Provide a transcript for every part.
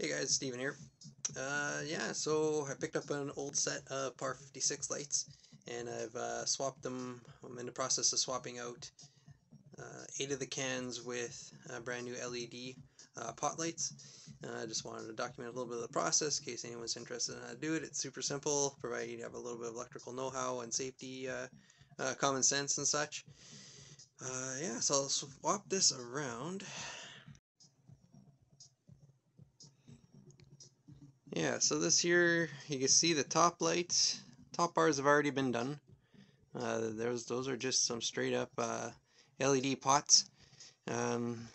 Hey guys, Steven here. Uh, yeah, so I picked up an old set of PAR 56 lights and I've uh, swapped them. I'm in the process of swapping out uh, eight of the cans with brand new LED uh, pot lights. I just wanted to document a little bit of the process in case anyone's interested in how to do it. It's super simple, provided you have a little bit of electrical know-how and safety, uh, uh, common sense and such. yeah, so I'll swap this around. Yeah, so this here, you can see the top lights, top bars have already been done. Uh, those, those are just some straight up uh, LED pots. Um,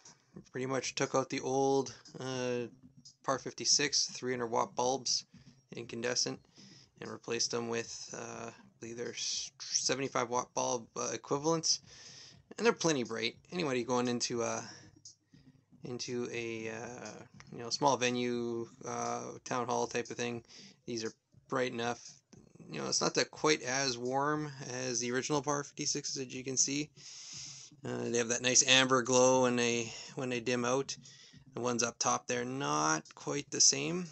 pretty much took out the old uh, PAR 56 300 watt bulbs, incandescent, and replaced them with, uh, I believe they're 75 watt bulb uh, equivalents. And they're plenty bright. Anybody going into a into a uh, you know small venue uh, town hall type of thing. These are bright enough. You know it's not that quite as warm as the original PAR 56s as you can see. Uh, they have that nice amber glow when they when they dim out. The ones up top they're not quite the same.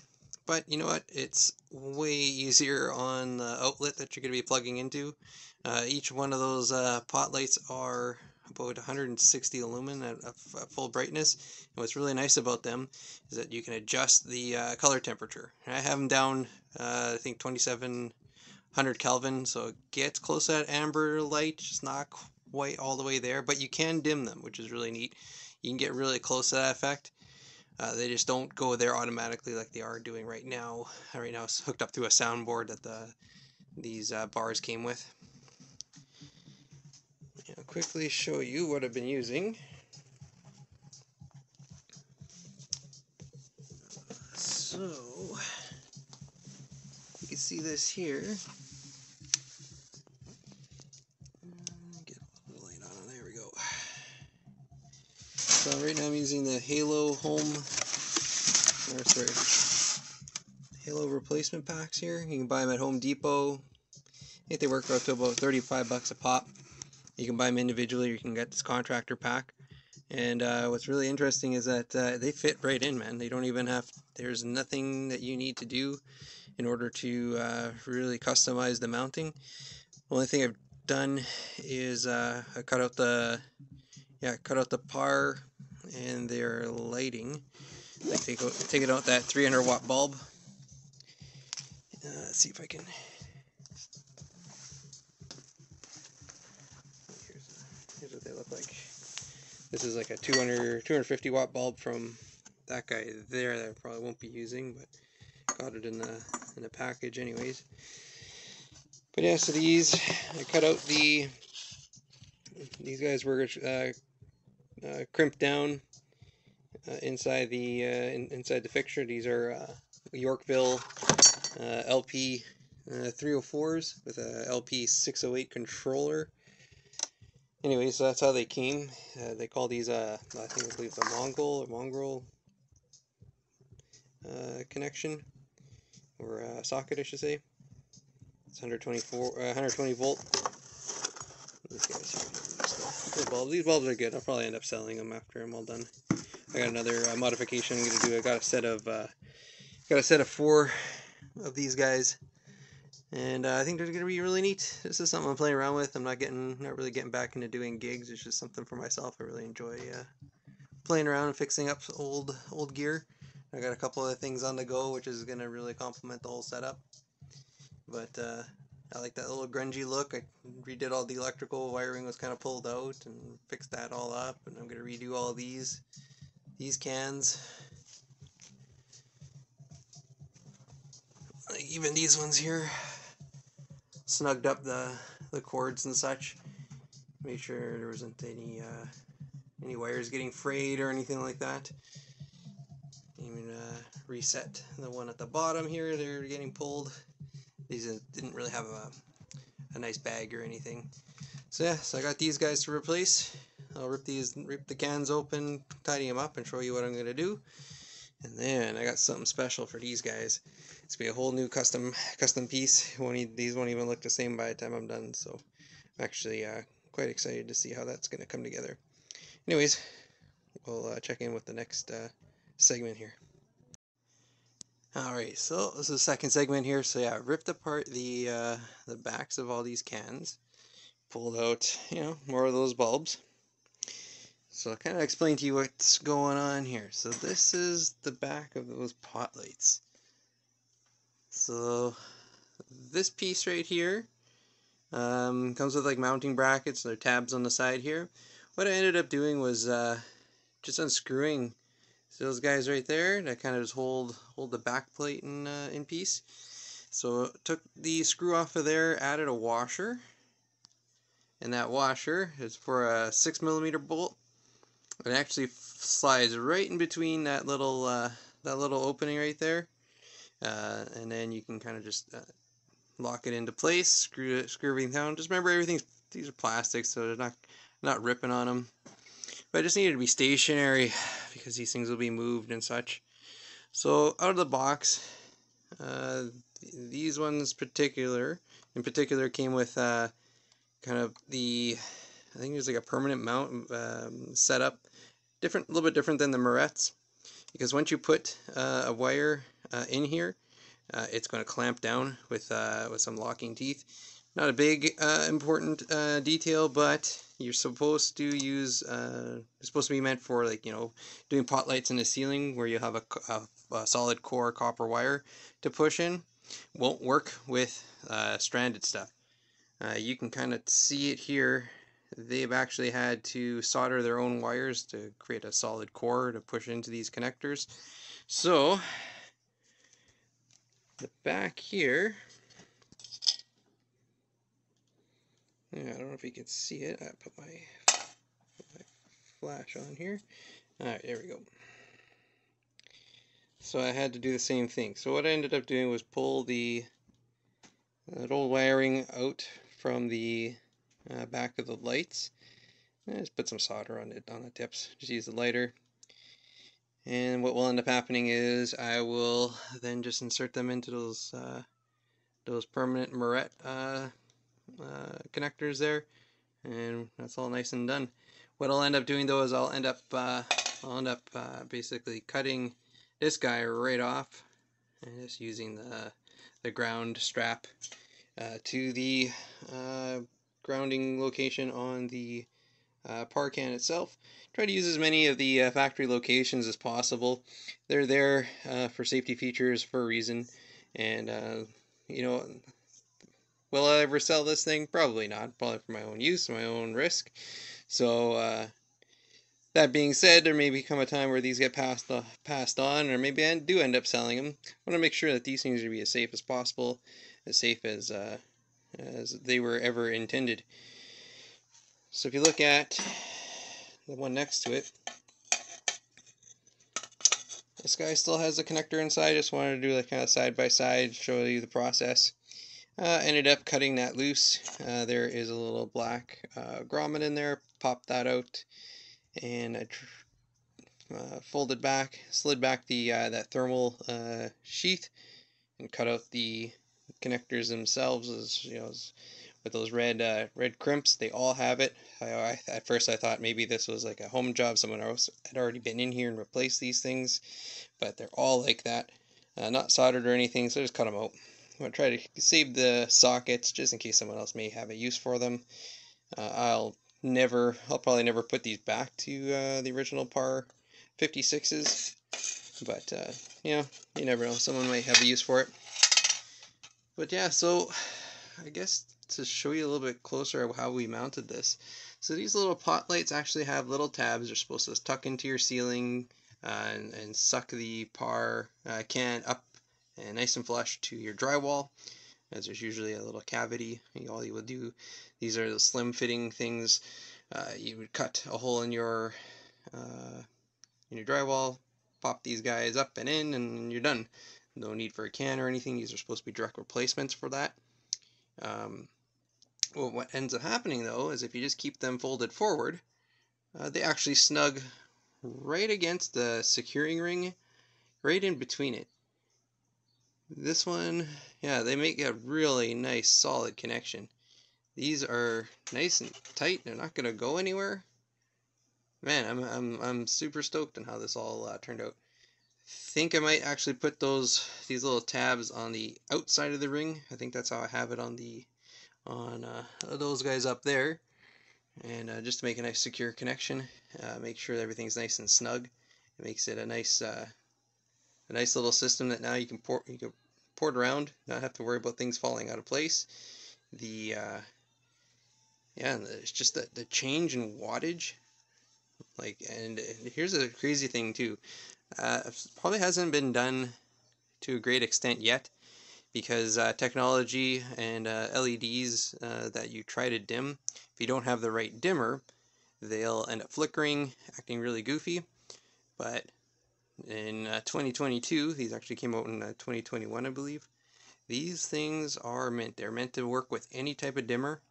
But you know what? It's way easier on the outlet that you're going to be plugging into. Uh, each one of those uh, pot lights are about 160 lumen at, full brightness. And what's really nice about them is that you can adjust the uh, color temperature. And I have them down, uh, I think 2700 Kelvin, so it gets close to that amber light, just not quite all the way there, but you can dim them, which is really neat. You can get really close to that effect. Uh, they just don't go there automatically like they are doing right now. Right now it's hooked up through a soundboard that the these uh, bars came with. Quickly show you what I've been using. So, you can see this here. Mm, get a little light on, there we go. So right now I'm using the Halo Home, or sorry, Halo replacement packs here. You can buy them at Home Depot. I think they work out to about 35 bucks a pop. You can buy them individually. You can get this contractor pack. And uh, what's really interesting is that uh, they fit right in, man. They don't even have, there's nothing that you need to do in order to uh, really customize the mounting. The only thing I've done is uh, I cut out the, yeah, cut out the PAR and their lighting. I take, take it out that 300 watt bulb. Uh, let's see if I can What they look like. This is like a 200, 250 watt bulb from that guy there that I probably won't be using, but got it in the in the package anyways. But yeah, so these I cut out the these guys were uh, uh, crimped down uh, inside the uh, in, inside the fixture. These are uh, Yorkville uh, LP 304s with a LP 608 controller Anyways, so that's how they came. Uh, they call these, uh, I think I believe the Mongol or Mongrel uh, connection, or uh, socket, I should say. It's 124, uh, 120 volt. These here, bulbs. These bulbs are good. I'll probably end up selling them after I'm all done. I got another uh, modification I'm gonna do. I got a set of, got a set of four of these guys and uh, I think they're going to be really neat. This is something I'm playing around with. I'm not getting, not really getting back into doing gigs. It's just something for myself. I really enjoy uh, playing around and fixing up old old gear. I got a couple of things on the go, which is going to really complement the whole setup. But uh, I like that little grungy look. I redid all the electrical wiring was kind of pulled out and fixed that all up. And I'm going to redo all these these cans. Like even these ones here snugged up the, the cords and such. Made sure there wasn't any uh, any wires getting frayed or anything like that. Even uh, reset the one at the bottom here, they're getting pulled. These didn't really have a, a nice bag or anything. So yeah, so I got these guys to replace. I'll rip these, rip the cans open, tidy them up, and show you what I'm gonna do. And then I got something special for these guys. It's gonna be a whole new custom custom piece. Won't these won't even look the same by the time I'm done. So I'm actually uh, quite excited to see how that's gonna come together. Anyways, we'll uh, check in with the next uh, segment here. Alright, so this is the second segment here. So yeah, ripped apart the uh, the backs of all these cans, pulled out, you know, more of those bulbs. So I'll kind of explain to you what's going on here. So this is the back of those pot lights. So this piece right here um, comes with like mounting brackets. There are tabs on the side here. What I ended up doing was uh, just unscrewing so those guys right there that kind of just hold hold the back plate in uh, in piece. So took the screw off of there, added a washer, and that washer is for a six millimeter bolt. It actually slides right in between that little uh, that little opening right there, uh, and then you can kind of just uh, lock it into place, screw it, screw everything down. Just remember everything's these are plastic, so they're not not ripping on them. But I just needed to be stationary because these things will be moved and such. So out of the box, uh, these ones particular, in particular, came with uh, kind of the, I think it was like a permanent mount um, setup, different, a little bit different than the Marrettes, because once you put uh, a wire uh, in here, uh, it's going to clamp down with uh, with some locking teeth. Not a big important detail, but you're supposed to use uh, it's supposed to be meant for like you know doing pot lights in the ceiling where you have a, a, a solid core copper wire to push in won't work with uh, stranded stuff uh, you can kind of see it here they've actually had to solder their own wires to create a solid core to push into these connectors so the back here I don't know if you can see it. I put my, put my flash on here. Alright, there we go. So I had to do the same thing. So what I ended up doing was pull the that old wiring out from the uh, back of the lights. And just put some solder on it on the tips. Just use the lighter. And what will end up happening is I will then just insert them into those uh, those permanent Marrette uh, uh, connectors there and that's all nice and done what I'll end up doing though is I'll end up uh, I'll end up uh, basically cutting this guy right off and just using the the ground strap to the grounding location on the uh, par can itself. Try to use as many of the uh, factory locations as possible. They're there uh, for safety features for a reason, and uh, you know Will I ever sell this thing? Probably not. Probably for my own use, my own risk. So, uh, that being said, there may become a time where these get passed passed on, or maybe I do end up selling them. I want to make sure that these things are be as safe as possible, as safe as uh, as they were ever intended. So if you look at the one next to it, this guy still has a connector inside. Just wanted to do like kind of side by side, show you the process. Uh, ended up cutting that loose. Uh, there is a little black uh, grommet in there. Popped that out, and I uh, folded back, slid back the uh, that thermal uh, sheath, and cut out the connectors themselves. is you know, as, with those red red crimps, they all have it. I, I, at first, I thought maybe this was like a home job. Someone else had already been in here and replaced these things, but they're all like that. not soldered or anything, so just cut them out. I'm going to try to save the sockets just in case someone else may have a use for them. Uh, I'll never, I'll probably never put these back to uh, the original PAR 56s, but uh, you know, you never know, someone might have a use for it. But yeah, so I guess to show you a little bit closer how we mounted this. So these little pot lights actually have little tabs. They're supposed to tuck into your ceiling uh, and, and, suck the PAR uh, can up and nice and flush to your drywall as there's usually a little cavity all you would do these are the slim fitting things uh, you would cut a hole in your uh, in your drywall pop these guys up and in and you're done no need for a can or anything these are supposed to be direct replacements for that um, well, what ends up happening though is if you just keep them folded forward uh, they actually snug right against the securing ring right in between it this one, yeah, they make a really nice solid connection. These are nice and tight. They're not going to go anywhere. Man, I'm, I'm, I'm super stoked on how this all uh, turned out. Think I might actually put those these little tabs on the outside of the ring. I think that's how I have it on the on uh, those guys up there. And uh, just to make a nice secure connection, uh, make sure everything's nice and snug. It makes it a nice uh, a nice little system that now you can port you can port around, not have to worry about things falling out of place. The uh, yeah, it's just the, the change in wattage. Like, and here's a crazy thing too. Uh, probably hasn't been done to a great extent yet because uh, technology and uh, LEDs uh, that you try to dim, if you don't have the right dimmer, they'll end up flickering, acting really goofy. But in uh, 2022, these actually came out in uh, 2021, I believe. These things are meant, they're meant to work with any type of dimmer.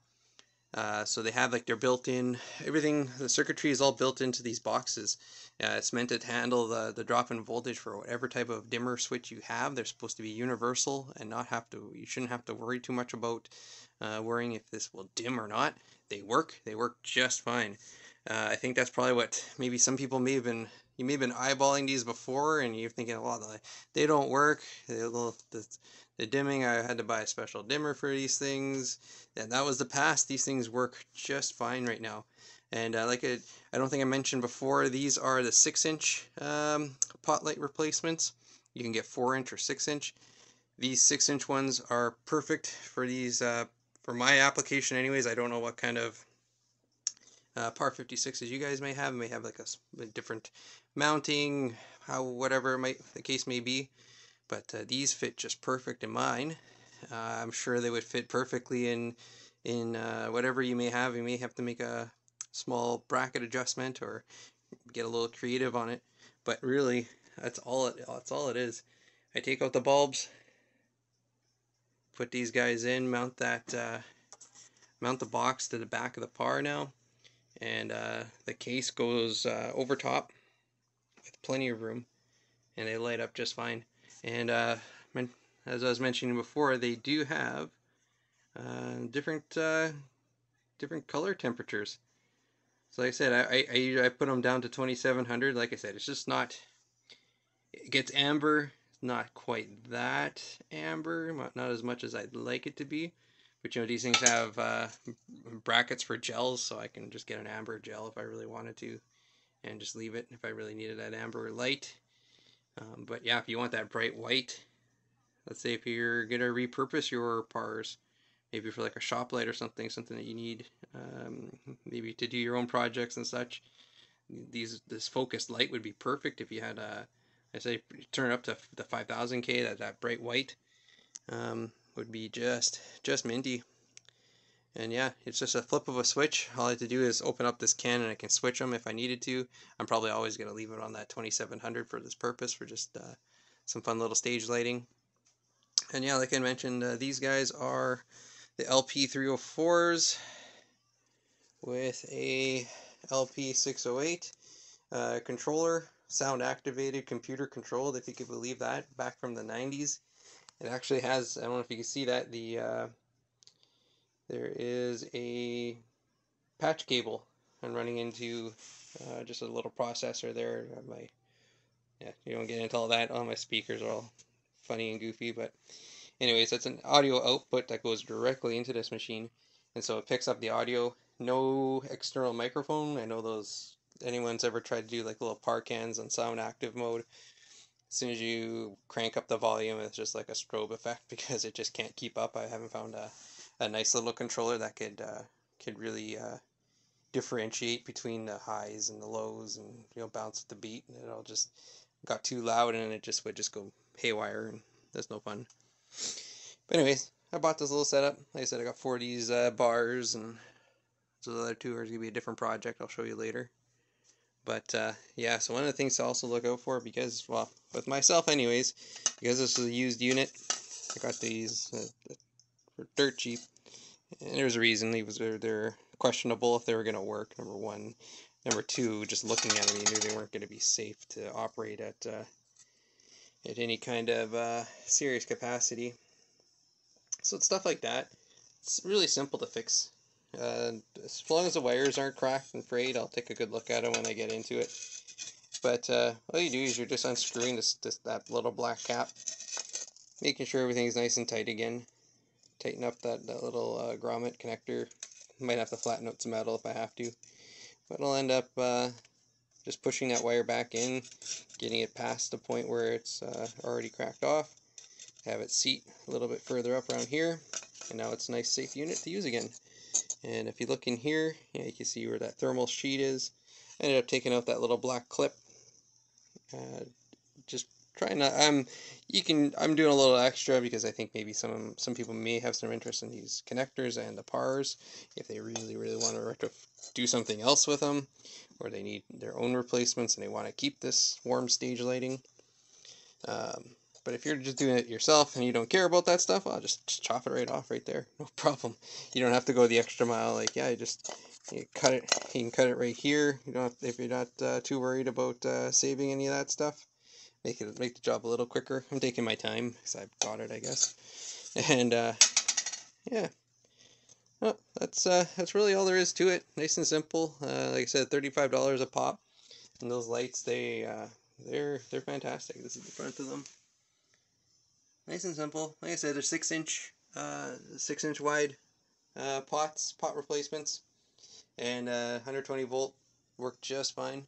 Uh, so they have like their built-in everything the circuitry is all built into these boxes. Uh, it's meant to handle the the drop in voltage for whatever type of dimmer switch you have. They're supposed to be universal and not have to you shouldn't have to worry too much about uh, worrying if this will dim or not. They work. They work just fine. Uh, I think that's probably what maybe some people may have been you may have been eyeballing these before and you're thinking well they don't work. The, the dimming I had to buy a special dimmer for these things and that was the past. These things work just fine right now. And uh, like I, I don't think I mentioned before these are the six inch um, pot light replacements. You can get four inch or six inch. These six inch ones are perfect for these uh, for my application anyways. I don't know what kind of uh, par 56s you guys may have. May have like a, a different mounting how whatever might the case may be but uh, these fit just perfect in mine. Uh, I'm sure they would fit perfectly in in uh, whatever you may have. You may have to make a small bracket adjustment or get a little creative on it but really that's all it that's all it is. I take out the bulbs put these guys in mount that uh, mount the box to the back of the par now and uh, the case goes uh, over top with plenty of room and they light up just fine and uh, as I was mentioning before they do have uh, different uh, different color temperatures. So like I said I, I, I put them down to 2700 like I said it's just not it gets amber it's not quite that amber not as much as I'd like it to be. But you know, these things have uh, brackets for gels, so I can just get an amber gel if I really wanted to, and just leave it if I really needed that amber light. Um, but yeah, if you want that bright white, let's say if you're gonna repurpose your pars, maybe for like a shop light or something, something that you need, um, maybe to do your own projects and such. These this focused light would be perfect if you had a, I say turn it up to the 5000K, that that bright white. Um, would be just just minty and yeah it's just a flip of a switch. All I have to do is open up this can and I can switch them if I needed to. I'm probably always going to leave it on that 2700 for this purpose for just uh, some fun little stage lighting. And yeah like I mentioned uh, these guys are the LP304s with a LP608 uh, controller sound activated computer controlled if you could believe that back from the 90s it actually has, I don't know if you can see that, the uh, there is a patch cable I'm running into uh, just a little processor there. My yeah, you don't get into all that. All my speakers are all funny and goofy, but anyways, that's an audio output that goes directly into this machine, and so it picks up the audio. No external microphone. I know those anyone's ever tried to do like little par cans on sound active mode as soon as you crank up the volume, it's just like a strobe effect because it just can't keep up. I haven't found a, a nice little controller that could uh, could really uh, differentiate between the highs and the lows and you know bounce with the beat. And it all just got too loud and it just would just go haywire and that's no fun. But anyways, I bought this little setup. Like I said, I got four of these uh, bars and so the other two are to be a different project. I'll show you later. But uh, yeah, so one of the things to also look out for because, well, with myself anyways, because this is a used unit, I got these uh, for dirt cheap. And there's a reason these they're, they're questionable if they were going to work, number one. Number two, just looking at them, you knew they weren't going to be safe to operate at uh, at any kind of uh, serious capacity. So it's stuff like that. It's really simple to fix. Uh, as long as the wires aren't cracked and frayed, I'll take a good look at it when I get into it. But uh, all you do is you're just unscrewing this, this that little black cap, making sure everything's nice and tight again. Tighten up that, that little uh, grommet connector. Might have to flatten out some metal if I have to. But I'll end up uh, just pushing that wire back in, getting it past the point where it's uh, already cracked off. Have it seat a little bit further up around here. And now it's a nice safe unit to use again. And if you look in here, yeah, you can see where that thermal sheet is. I ended up taking out that little black clip. Uh, just trying to, I'm, you can, I'm doing a little extra because I think maybe some some people may have some interest in these connectors and the PARs if they really, really want to retro do something else with them or they need their own replacements and they want to keep this warm stage lighting. Um, but if you're just doing it yourself and you don't care about that stuff, I'll just, just chop it right off right there. No problem. You don't have to go the extra mile. Like, yeah, you just you cut it. You can cut it right here. You don't have, if you're not uh, too worried about uh, saving any of that stuff. Make it make the job a little quicker. I'm taking my time because I've got it, I guess. And uh, yeah, well, that's uh, that's really all there is to it. Nice and simple. Uh, like I said, thirty-five dollars a pop. And those lights, they uh, they're they're fantastic. This is the front of them. Nice and simple. Like I said, they're six inch, uh, six inch wide uh, pots, pot replacements, and uh, 120 volt work just fine.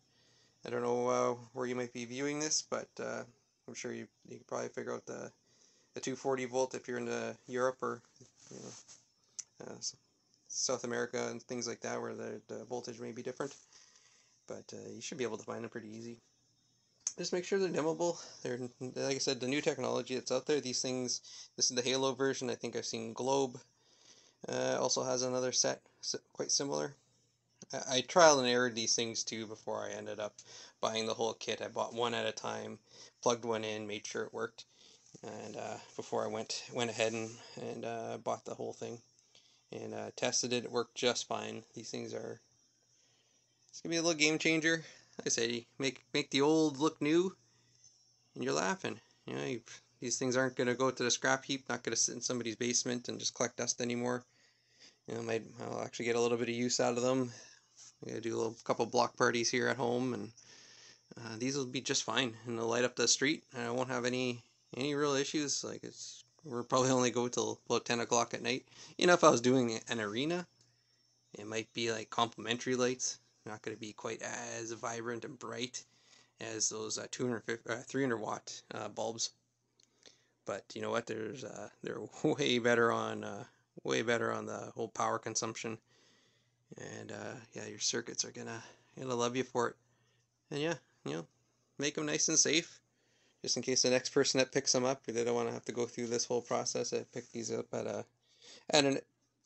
I don't know uh, where you might be viewing this, but uh, I'm sure you you can probably figure out the the 240 volt if you're in Europe or you know, uh, South America and things like that, where the, the voltage may be different. But uh, you should be able to find them pretty easy just make sure they're dimmable. They're like I said, the new technology that's out there. These things. This is the Halo version. I think I've seen Globe. Uh, also has another set quite similar. I, I trial and errored these things too before I ended up buying the whole kit. I bought one at a time, plugged one in, made sure it worked, and uh, before I went went ahead and and uh, bought the whole thing and uh, tested it. It worked just fine. These things are. It's gonna be a little game changer. I say make make the old look new, and you're laughing. You know, you, these things aren't to go to the scrap heap. Not to sit in somebody's basement and just collect dust anymore. You know, might I'll actually get a little bit of use out of them. Gonna do a little, couple block parties here at home, and uh, these will be just fine, and they'll light up the street, and I won't have any any real issues. Like it's we'll probably only go till about ten o'clock at night. You know, if I was doing an arena, it might be like complimentary lights not going to be quite as vibrant and bright as those uh, 250, uh, 300 watt uh, bulbs. But you know what? There's uh, they're way better on uh, way better on the whole power consumption, and uh, yeah, your circuits are gonna gonna love you for it. And yeah, you know, make them nice and safe, just in case the next person that picks them up, they don't want to have to go through this whole process. I picked these up at a at an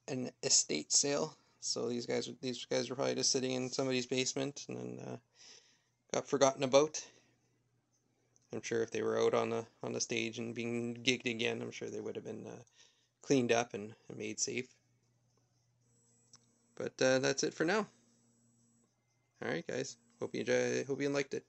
an estate sale so these guys, these guys were probably just sitting in somebody's basement and then uh, got forgotten about. I'm sure if they were out on the on the stage and being gigged again, I'm sure they would have been uh, cleaned up and, and, made safe. But uh, that's it for now. All right, guys. Hope you enjoy. Hope you liked it.